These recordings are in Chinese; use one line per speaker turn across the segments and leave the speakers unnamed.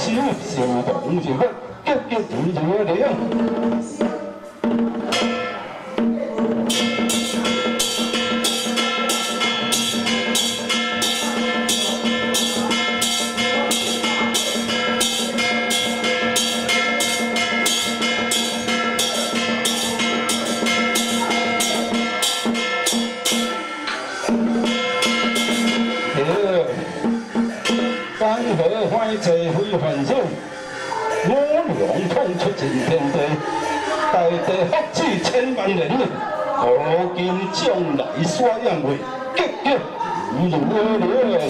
시을세워 도, 공집을깨끗히 돌. 新天地，大地几千万人，古今将来刷宴会，吉吉如如烈。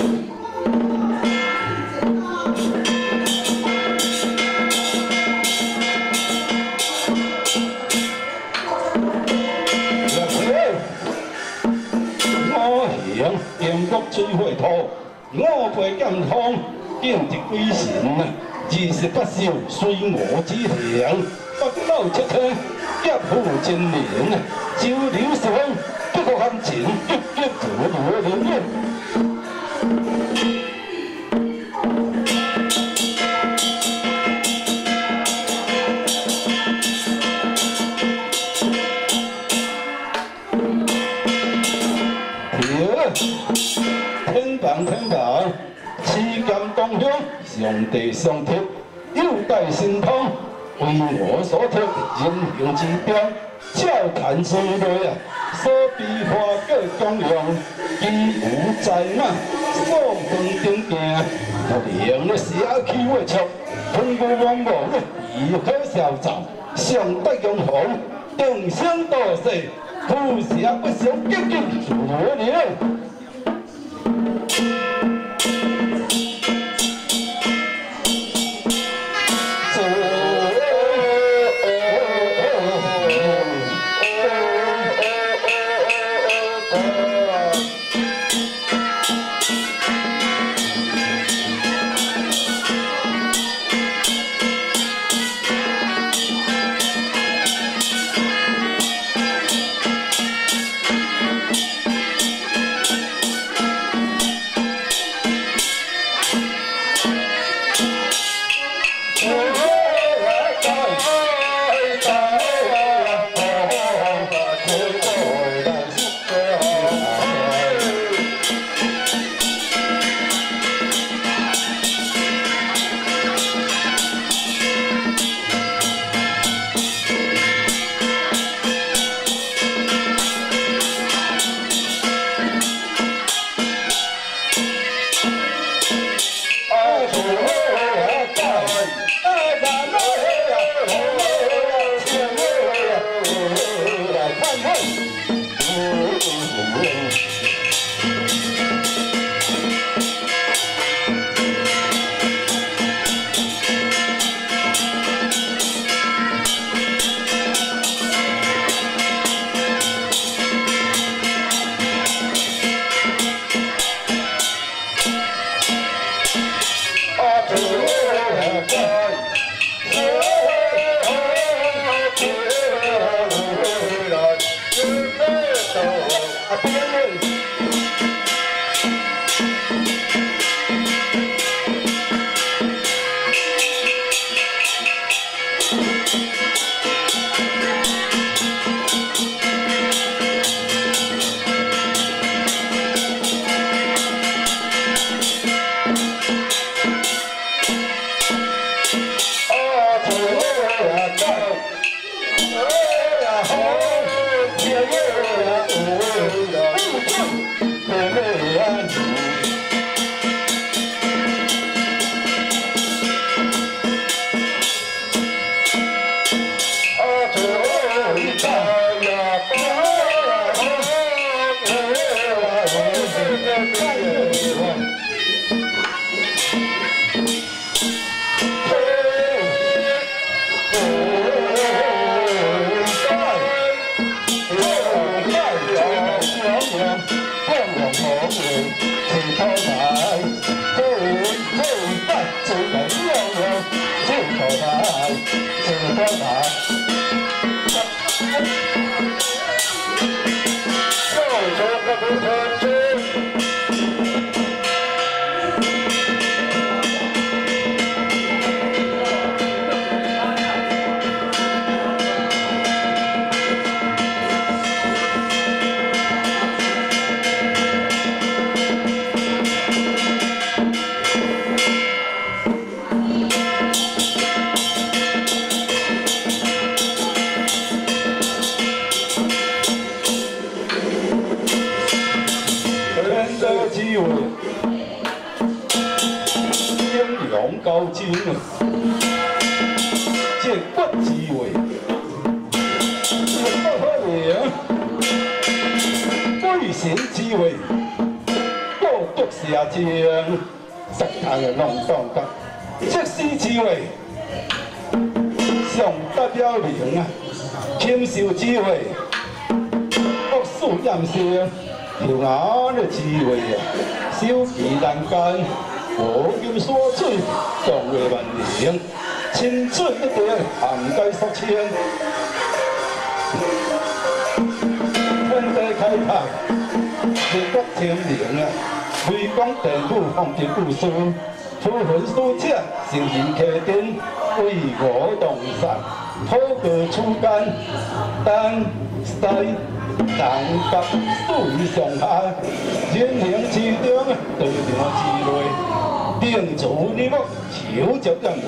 五岁剑锋，剑直归神啊！二十八宿虽我之行，不捞出去一壶清九流十方，不过含情一一朵朵了烟。听吧，听吧，痴间当享。上帝上天，有在神通为我所托，人形之标，笑谈之内啊，所比花各供养，既无灾难，所风顶行，我灵的社区气未出，风光茫茫的如何消走？上帝永恒，定生多谢，富强不想急急如何？Hey! 啥？呀，将其他的弄到的，即习之会，上代表会啊，进修之会，读书养学，恋爱的滋味啊，休息时间，黄金缩水，创业本领，青春一点，红灯三千，分内开拍，是不重要啊？为光政府抗击雾书，部分书籍新型开展为我洞察，普及出干当时担，当国，属于上海，任凭市中对什么刺，定处你我，少接人味，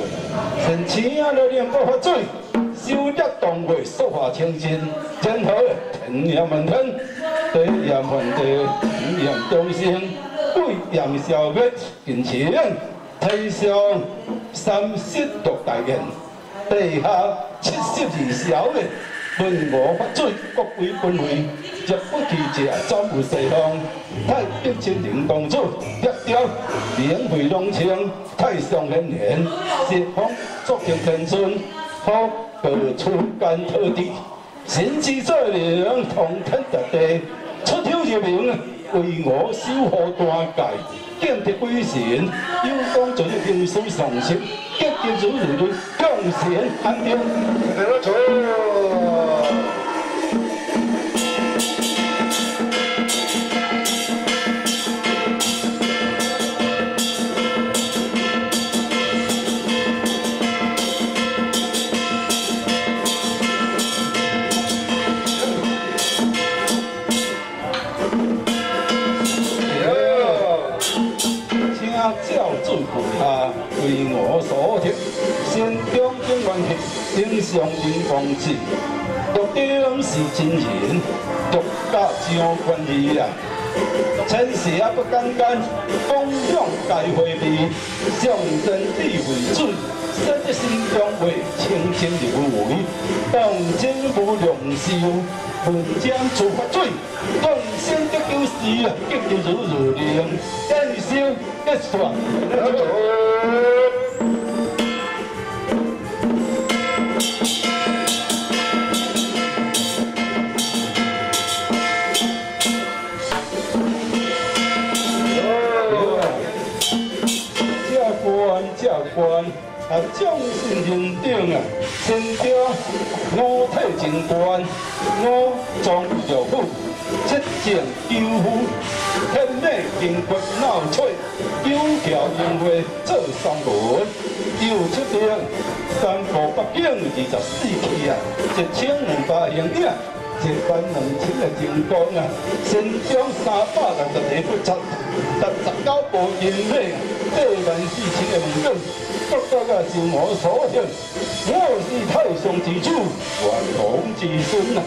顺心啊，落念不发水，修着动位说话清新，真好，平和民风，对人民的人祥忠心。对杨小月进行提上三十多大院，地下七十二小的文我法罪，各位分位，若不拒绝，暂不释方。太一千零公作，一雕免费龙枪，太上人员，释放作天天尊，好各村干特地，神之在灵，通天达地，出挑入名。为我消耗大计，见得危险，要安全运输，神识，积极追随，对降邪反妖。啊，为我所贴，心中永远贴，心上真光志，独顶是真人，独家上关你呀千世啊不简单，风养该回避，上天地为准，生在心中会清清入为，当真无良心，文章出发水，当先得救死啊，今日如如灵。人生一算。啊，将士认定啊，身着五体真冠，五装耀虎，七剑九虎，天美金骨闹翠，九条银花做三文，又出兵三国北京二十四期啊，一千五百英里，一万两千的精光啊，身中三百六十个不差，十十九部银马，八万四千的武装。国家啊，是我所向，我是太上之主，元皇之孙啊！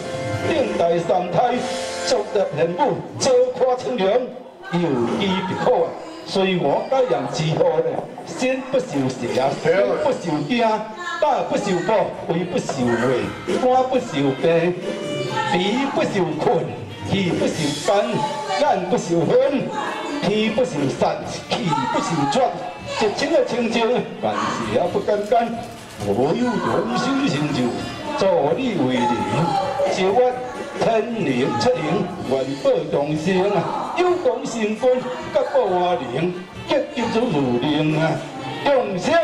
顶戴三胎，足入人物，坐看清凉，有机必可啊！虽我该人之后呢，先不受邪，身不受惊，大不受暴，胃不受畏，肝不受病，鼻不受困，气不受烦，眼不受昏，天不受杀，气不受转。一清的清净，万事也不简单。我有同心成就，助你为邻，就我天灵灵，元宝同生啊，有功成官，甲保安灵，结结如如灵啊，同生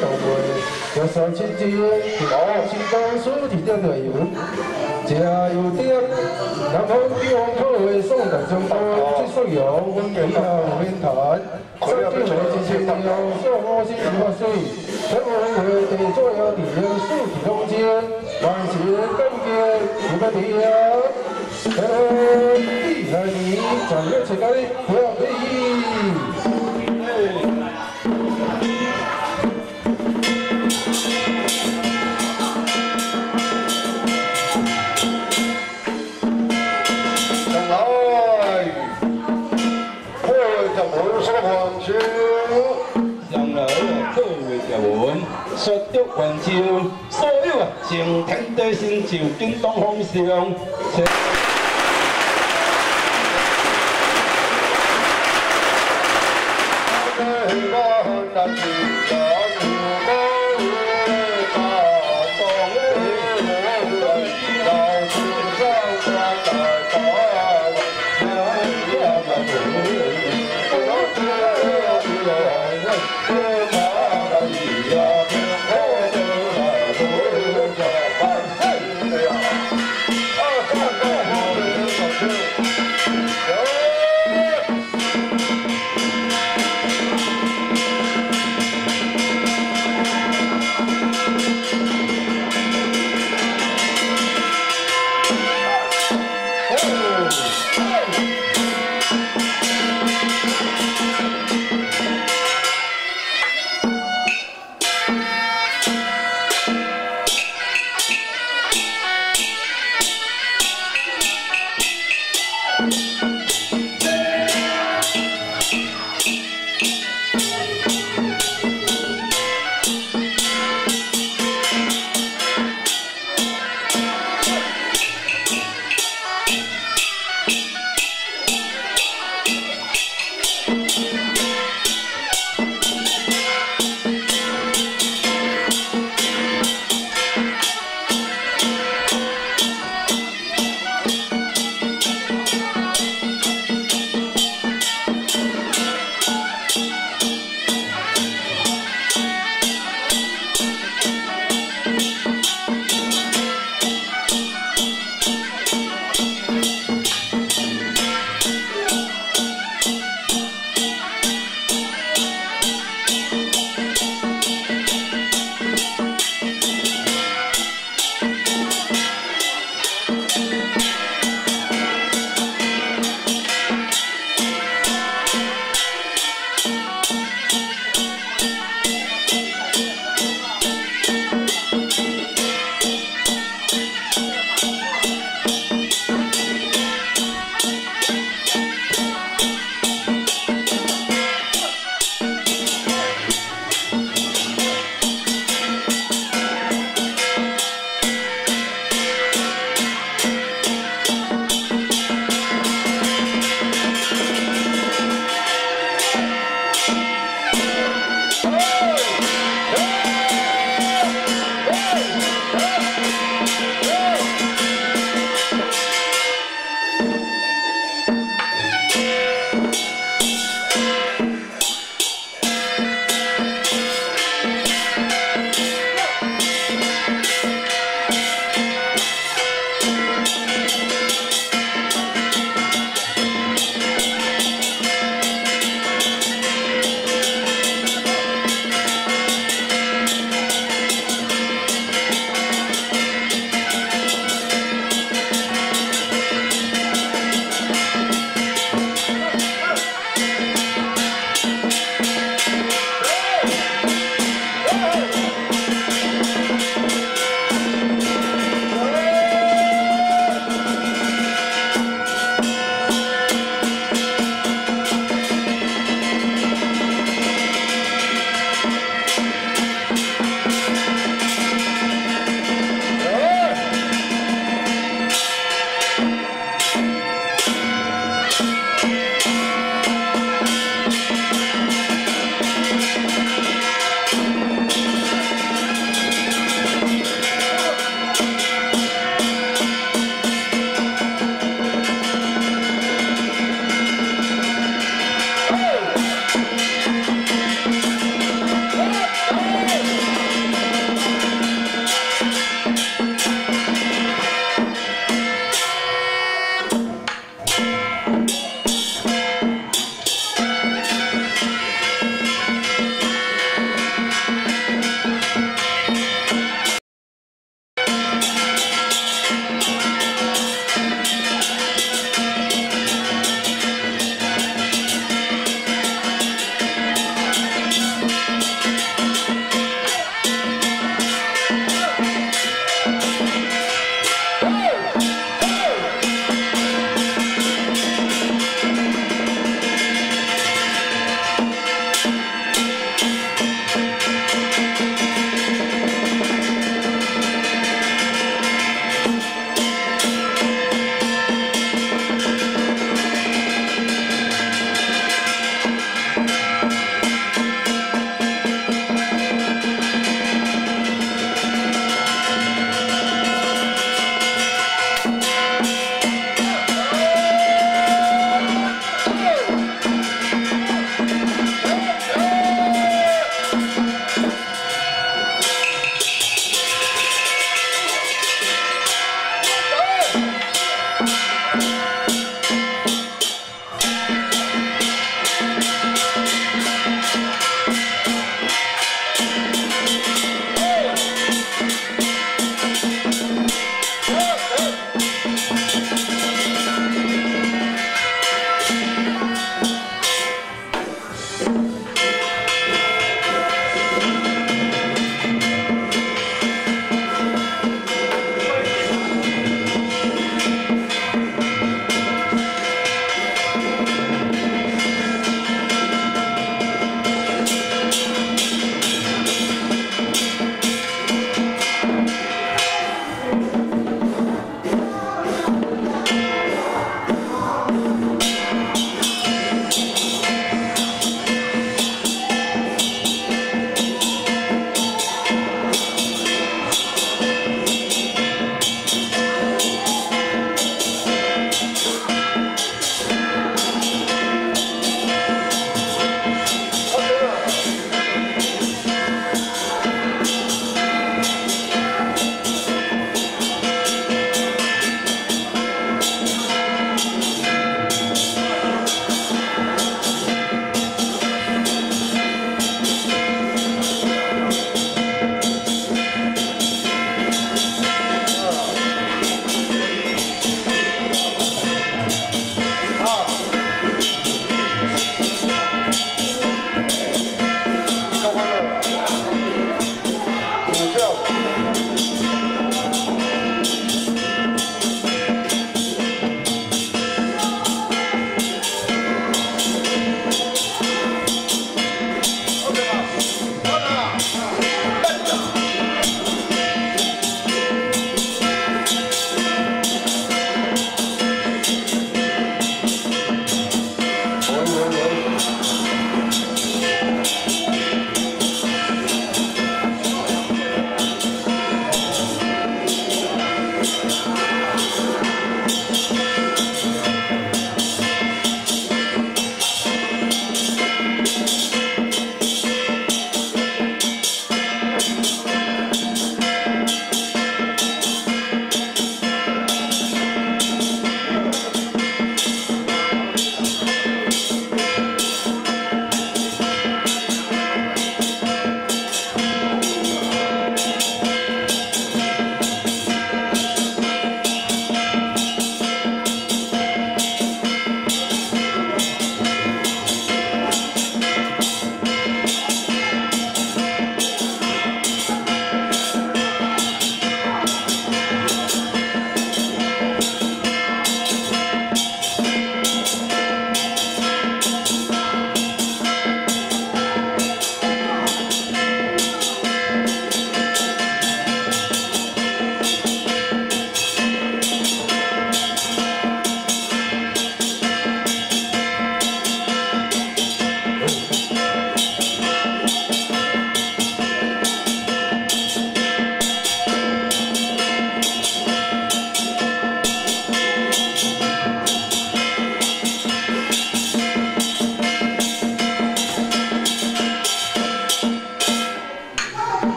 保佑。要三千斤，好，新高速提点内容，加油点，南方地方口味送达中国，最需要温皮啊面谈，
三千块钱钱要上
五星二百岁，全部会地做要点数体空间，万事更见五百点啊，呃，第二年转月切开，不要
泉州，所有啊，上天地成就，叮当方向。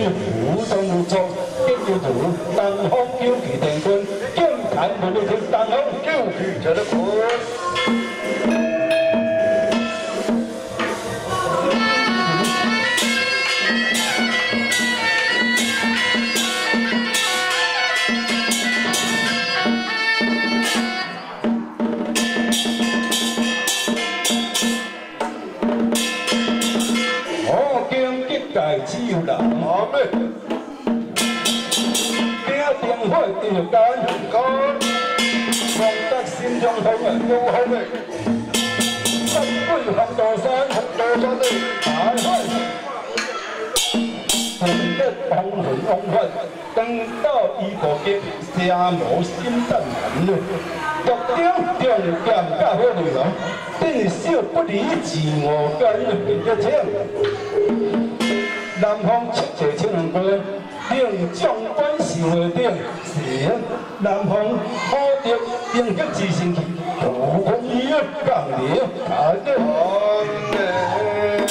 归水无中无错，结叫做东方九旗天君，剑谈不离东方九
旗天君。阿
电话条件
讲，
望得心中好啊，有好
味。
三杯红豆山，红豆
山的
大开，红得红红红粉，等到伊个结，声无心淡难了。目标重点较好内容，至少不离自我跟一请。南方七节青龙歌，领将关系会定，是南方好的应急自信器，不可以降临，大西
南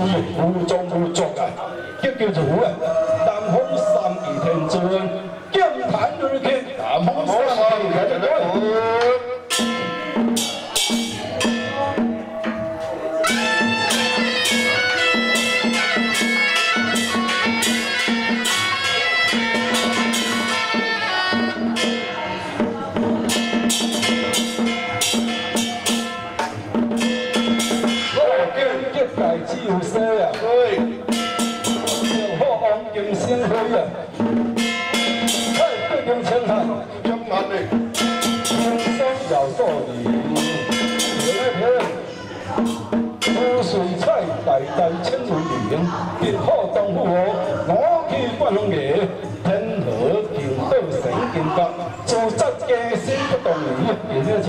归属无宗无族啊，叫叫做啊，代千为名，别好东府哦，我去观龙爷，天河平道成金阁，做则家心不动摇，变了钱。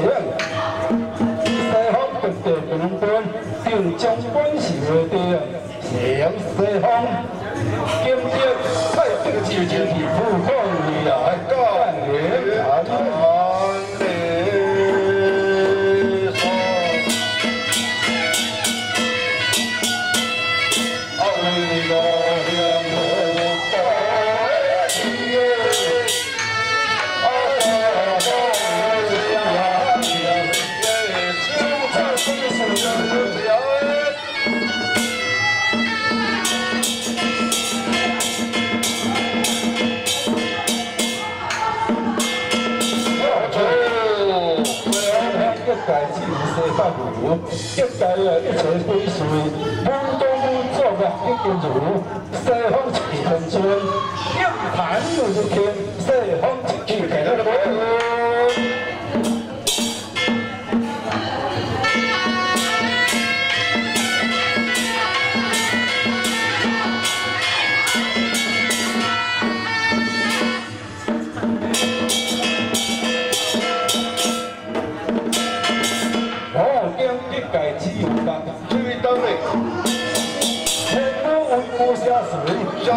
西方各地平官，定将关系为定，向西方，今日太平之前是富康来。一代啊，一切归顺，无东无作啊，一见如西方七天尊，一谈如天，
要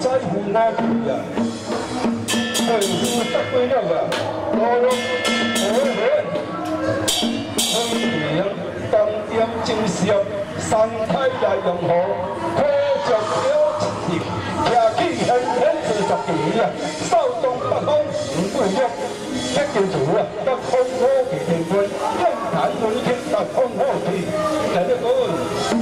在乎那个呀，很是得规了个，
老龙好
人，很平，当点正少，三太大用户，可着了一条，骑起很很四十几呀，少东北方唔对约，一叫做啊，得空好奇天官，一谈每天得空好奇，就这个。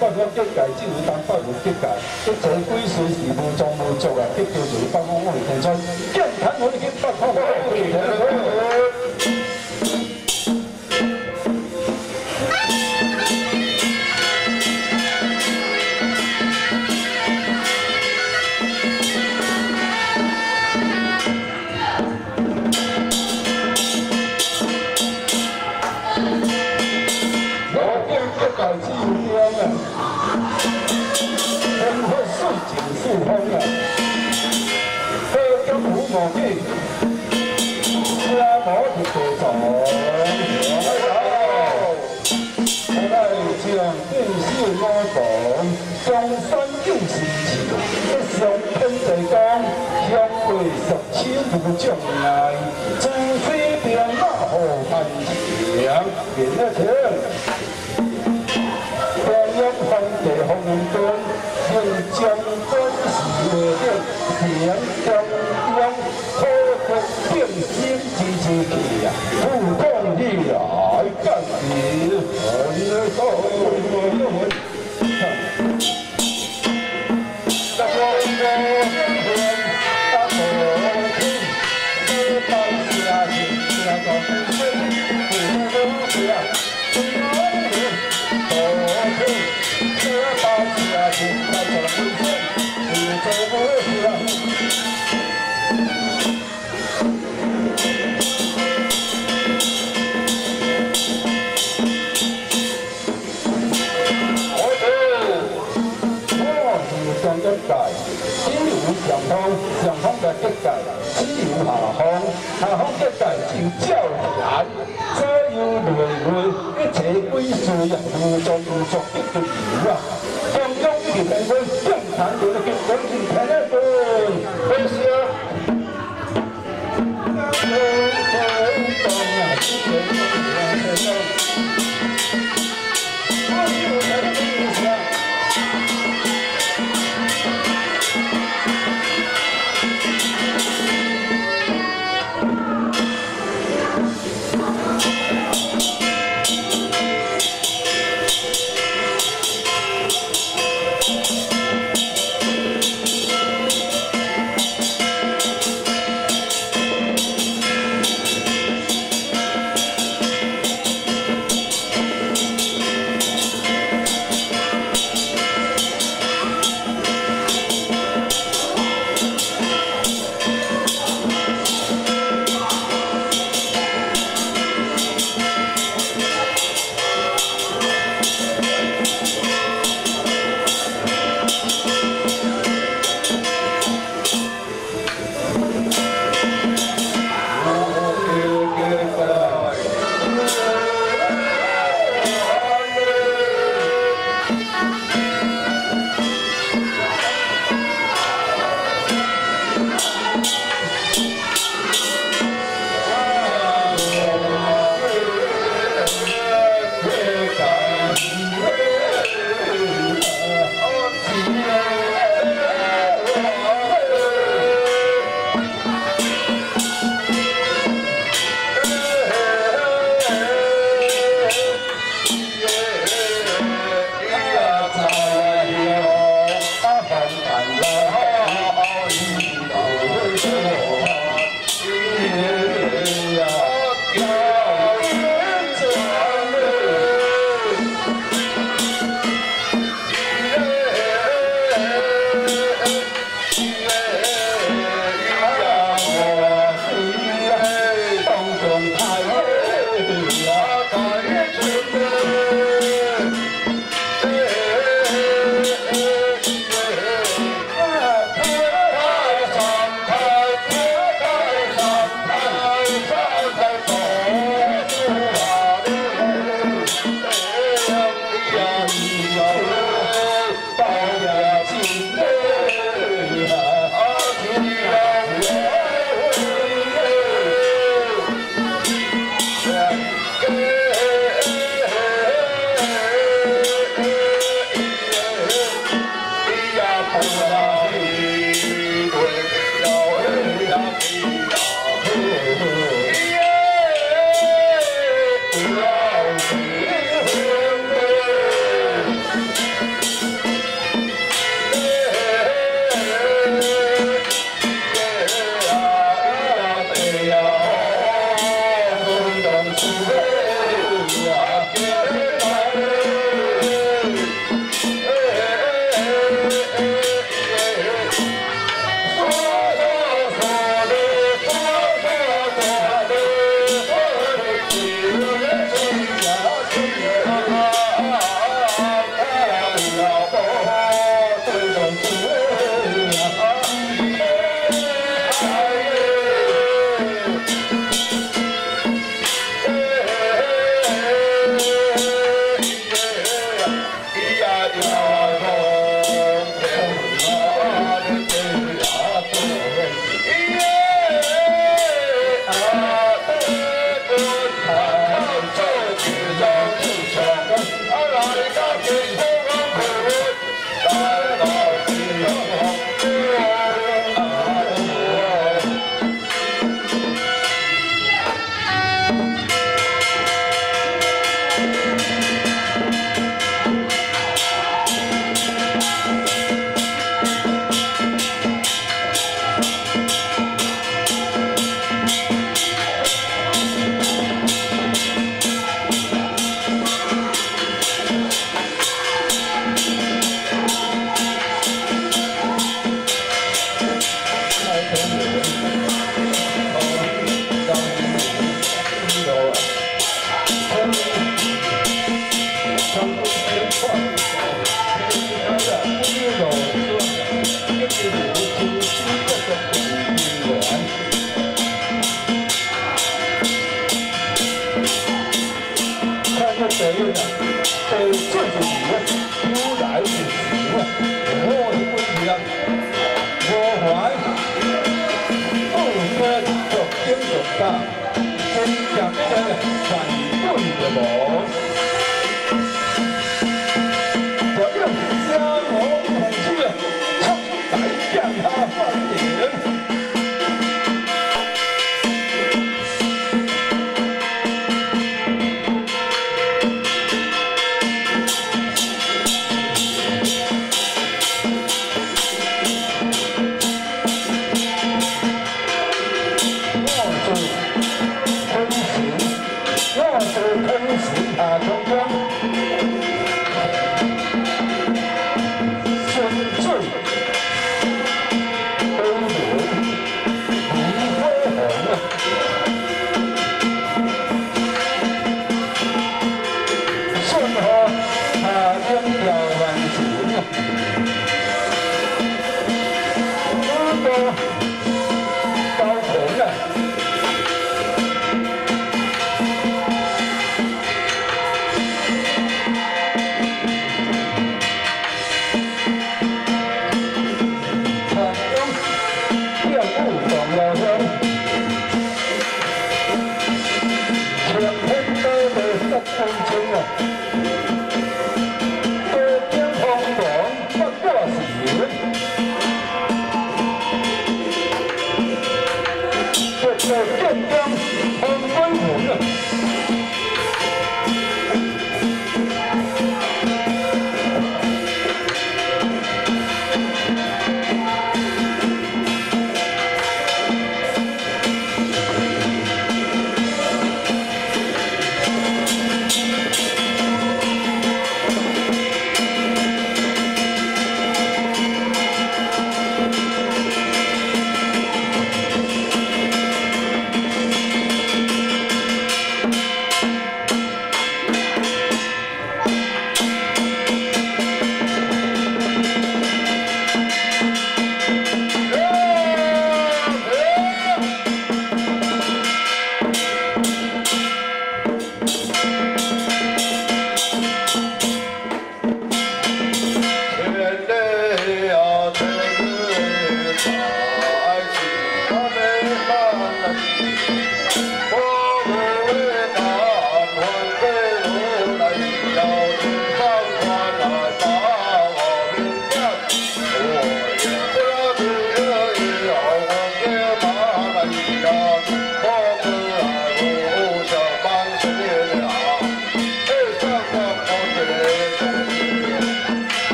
北方我田村，剑潭路里北方我田村个。北方结界只有当北方结界，这做鬼祟是无装无足啊！结果就是北方我的天尊，剑潭我的去北方我的一切事情照常，怎样买卖？一切归事也无从无从一端啊！